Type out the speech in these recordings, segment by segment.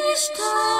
Krishna.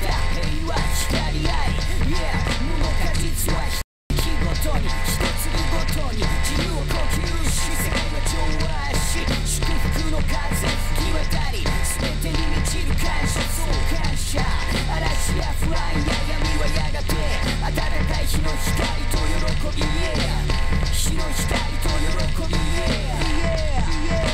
死の光と Yeah と喜び Yeah, yeah.